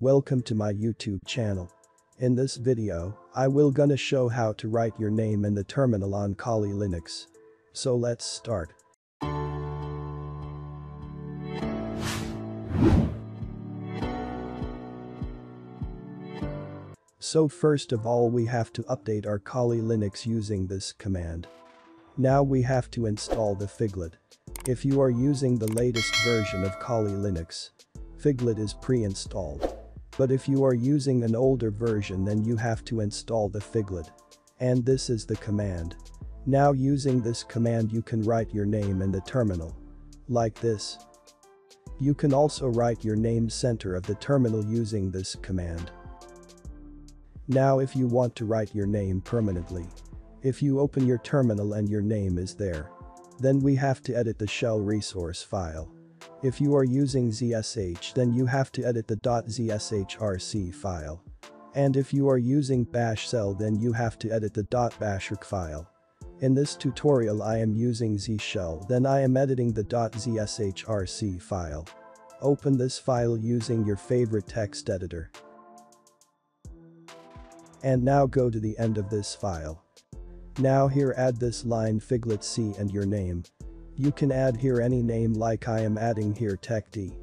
Welcome to my YouTube channel. In this video, I will gonna show how to write your name in the terminal on Kali Linux. So let's start. So first of all we have to update our Kali Linux using this command. Now we have to install the Figlet. If you are using the latest version of Kali Linux, Figlet is pre-installed. But if you are using an older version then you have to install the Figlet. And this is the command. Now using this command you can write your name in the terminal. Like this. You can also write your name center of the terminal using this command. Now if you want to write your name permanently. If you open your terminal and your name is there. Then we have to edit the shell resource file. If you are using ZSH then you have to edit the .zshrc file. And if you are using bash shell then you have to edit the .bashrc file. In this tutorial I am using Z shell then I am editing the .zshrc file. Open this file using your favorite text editor. And now go to the end of this file. Now here add this line figlet C and your name. You can add here any name like I am adding here techdhee.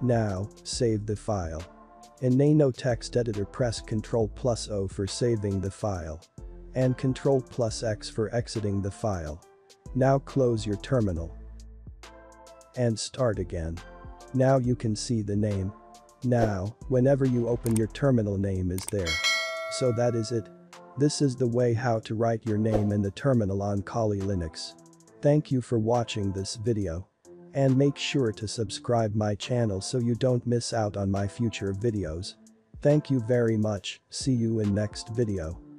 Now, save the file. In Nano text editor press Ctrl plus O for saving the file. And Ctrl plus X for exiting the file. Now close your terminal. And start again. Now you can see the name. Now, whenever you open your terminal name is there. So that is it. This is the way how to write your name in the terminal on Kali Linux. Thank you for watching this video. And make sure to subscribe my channel so you don't miss out on my future videos. Thank you very much, see you in next video.